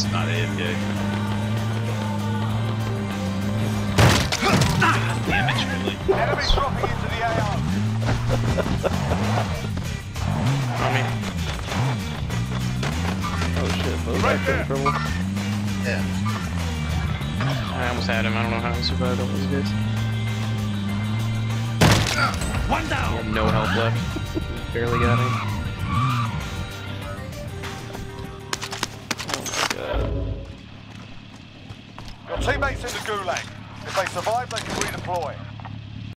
That's not it, dude. Damage, really. Enemy dropping into the AR. On me. Oh shit, those Right guys are in there. trouble. Yeah. I almost had him. I don't know how he survived all those guys. One He down. had no health left. Barely got him. Your teammates in the gulag. If they survive, they can redeploy.